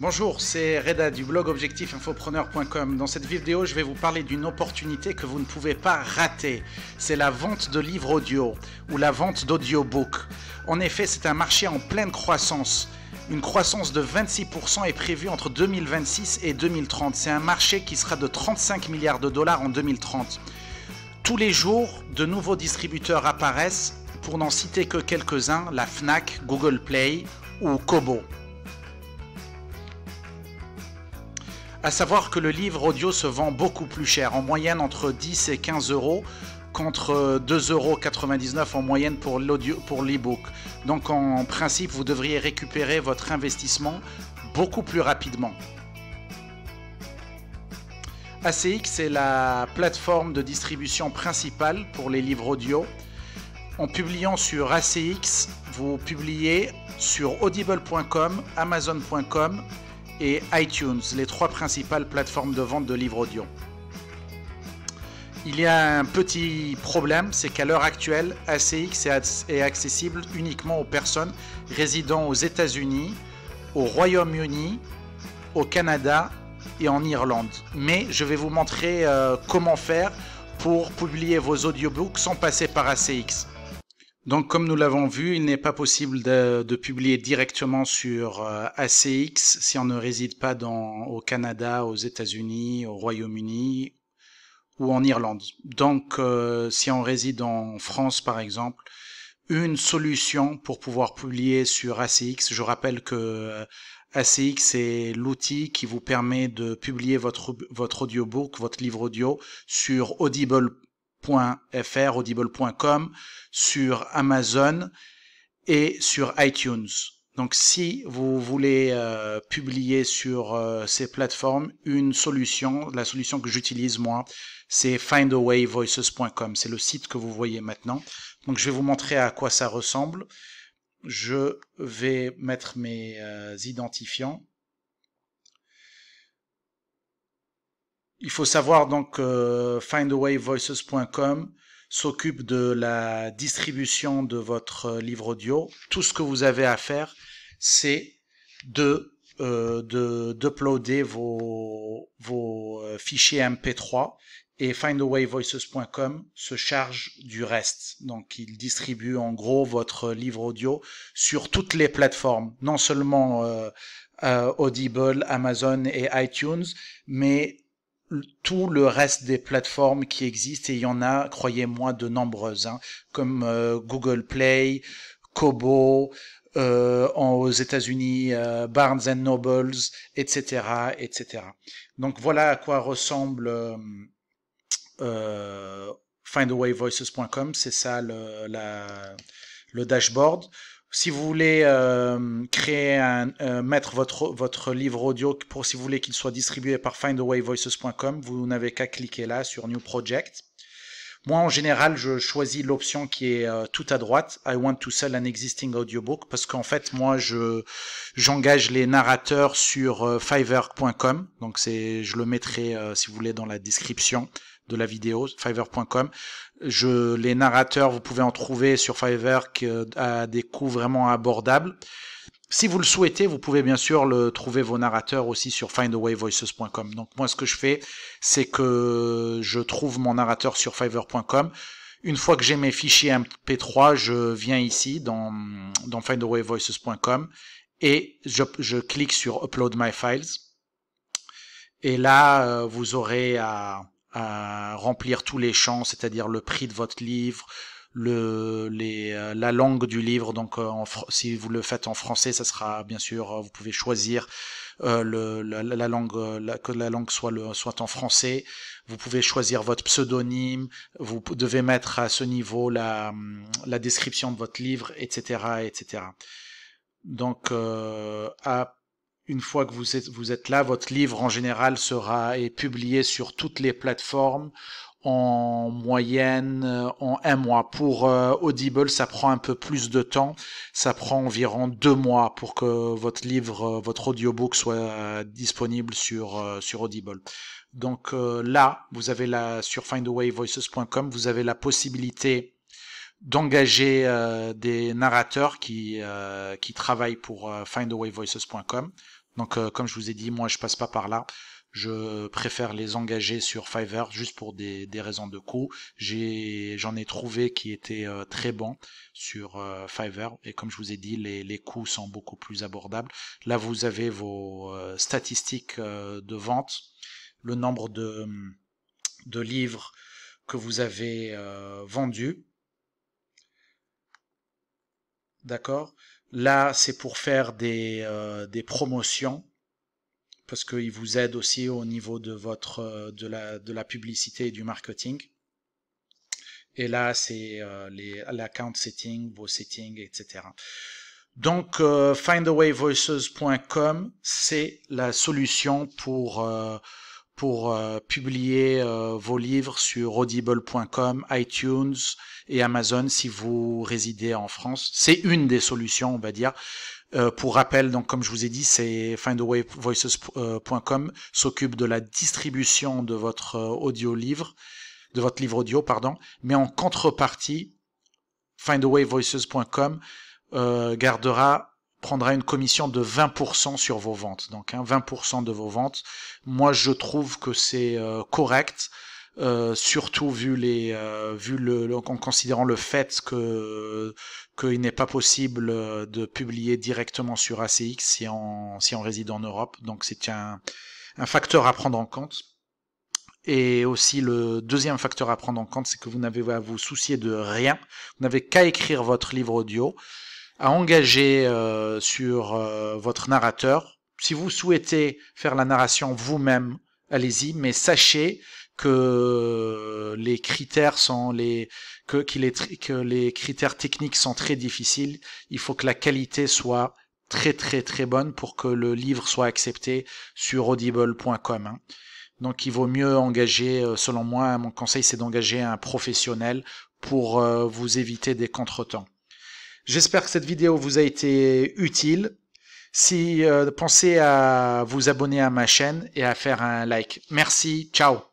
Bonjour, c'est Reda du blog objectifinfopreneur.com. Dans cette vidéo, je vais vous parler d'une opportunité que vous ne pouvez pas rater. C'est la vente de livres audio ou la vente d'audiobook. En effet, c'est un marché en pleine croissance. Une croissance de 26% est prévue entre 2026 et 2030. C'est un marché qui sera de 35 milliards de dollars en 2030. Tous les jours, de nouveaux distributeurs apparaissent, pour n'en citer que quelques-uns, la FNAC, Google Play ou Kobo. À savoir que le livre audio se vend beaucoup plus cher, en moyenne entre 10 et 15 euros, contre 2,99 euros en moyenne pour l'ebook. Donc en principe, vous devriez récupérer votre investissement beaucoup plus rapidement. ACX est la plateforme de distribution principale pour les livres audio. En publiant sur ACX, vous publiez sur audible.com, amazon.com et iTunes, les trois principales plateformes de vente de livres audio. Il y a un petit problème, c'est qu'à l'heure actuelle, ACX est accessible uniquement aux personnes résidant aux États-Unis, au Royaume-Uni, au Canada et en Irlande. Mais je vais vous montrer euh, comment faire pour publier vos audiobooks sans passer par ACX. Donc, comme nous l'avons vu, il n'est pas possible de, publier directement sur euh, ACX si on ne réside pas dans, au Canada, aux États-Unis, au Royaume-Uni ou en Irlande. Donc, euh, si on réside en France, par exemple, une solution pour pouvoir publier sur ACX. Je rappelle que euh, ACX est l'outil qui vous permet de publier votre, votre audiobook, votre livre audio sur Audible audible.com, sur Amazon et sur iTunes. Donc si vous voulez euh, publier sur euh, ces plateformes, une solution, la solution que j'utilise moi, c'est findawayvoices.com. C'est le site que vous voyez maintenant. Donc je vais vous montrer à quoi ça ressemble. Je vais mettre mes euh, identifiants. Il faut savoir donc que findawayvoices.com s'occupe de la distribution de votre livre audio. Tout ce que vous avez à faire, c'est de euh, d'uploader vos, vos euh, fichiers MP3 et findawayvoices.com se charge du reste. Donc il distribue en gros votre livre audio sur toutes les plateformes, non seulement euh, euh Audible, Amazon et iTunes, mais tout le reste des plateformes qui existent, et il y en a, croyez-moi, de nombreuses, hein, comme euh, Google Play, Kobo, euh, aux États-Unis, euh, Barnes Nobles, etc., etc. Donc voilà à quoi ressemble findawayvoices.com, c'est ça le, le dashboard. Si vous voulez euh, créer un, euh, mettre votre votre livre audio pour si vous voulez qu'il soit distribué par findawayvoices.com, vous n'avez qu'à cliquer là sur New Project. Moi, en général, je choisis l'option qui est euh, tout à droite. I want to sell an existing audiobook parce qu'en fait, moi, je j'engage les narrateurs sur Fiverr.com. Donc, c'est, je le mettrai si vous voulez dans la description de la vidéo, fiverr.com. Je, les narrateurs, vous pouvez en trouver sur Fiverr à des coûts vraiment abordables. Si vous le souhaitez, vous pouvez bien sûr le trouver vos narrateurs aussi sur findawayvoices.com. Donc moi, ce que je fais, c'est que je trouve mon narrateur sur fiverr.com. Une fois que j'ai mes fichiers MP3, je viens ici dans, findawayvoices.com et je, je clique sur Upload My Files. Et là, euh, vous aurez à, à remplir tous les champs, c'est-à-dire le prix de votre livre, le, les, euh, la langue du livre. Donc, euh, si vous le faites en français, ça sera bien sûr, euh, vous pouvez choisir le, la, langue, que la langue soit, le, soit en français. Vous pouvez choisir votre pseudonyme. Vous devez mettre à ce niveau la, la description de votre livre, etc., etc. Donc, à une fois que vous êtes, là, votre livre en général sera publié sur toutes les plateformes en moyenne euh, en un mois. Pour euh, Audible, ça prend un peu plus de temps. Ça prend environ deux mois pour que votre livre, euh, votre audiobook soit disponible sur Audible. Donc là, vous avez la sur findawayvoices.com, vous avez la possibilité d'engager des narrateurs qui travaillent pour findawayvoices.com. Donc, euh, comme je vous ai dit, moi, je passe pas par là. Je préfère les engager sur Fiverr juste pour des, raisons de coût. J'en ai trouvé qui étaient euh, très bons sur euh, Fiverr et comme je vous ai dit, les, les coûts sont beaucoup plus abordables. Là, vous avez vos statistiques de vente, le nombre de, de livres que vous avez vendus. D'accord? Là, c'est pour faire des, euh, des promotions parce qu'il vous aide aussi au niveau de votre euh, de la de la publicité et du marketing. Et là, c'est euh, l'account setting, vos settings, etc. Donc, findawayvoices.com, c'est la solution pour pour euh, publier euh, vos livres sur audible.com, iTunes et Amazon si vous résidez en France. C'est une des solutions, on va dire. Euh, pour rappel, donc comme je vous ai dit, c'est findawayvoices.com s'occupe de la distribution de votre audio livre, de votre livre audio, pardon. Mais en contrepartie, findawayvoices.com gardera prendra une commission de 20% sur vos ventes. Donc hein, 20% de vos ventes. Moi, je trouve que c'est euh, correct. Euh, surtout vu les euh, vu le, en considérant le fait que qu'il n'est pas possible de publier directement sur ACX si on si réside en Europe donc c'est un un facteur à prendre en compte et aussi le deuxième facteur à prendre en compte c'est que vous n'avez à vous soucier de rien vous n'avez qu'à écrire votre livre audio à engager euh, sur euh, votre narrateur. Si vous souhaitez faire la narration vous-même, allez-y, mais sachez que les critères sont les que, que les critères techniques sont très difficiles. Il faut que la qualité soit très très très bonne pour que le livre soit accepté sur audible.com. Hein. Donc il vaut mieux engager, euh, selon moi, mon conseil c'est d'engager un professionnel pour vous éviter des contretemps. J'espère que cette vidéo vous a été utile. Si euh, pensez à vous abonner à ma chaîne et à faire un like. Merci, ciao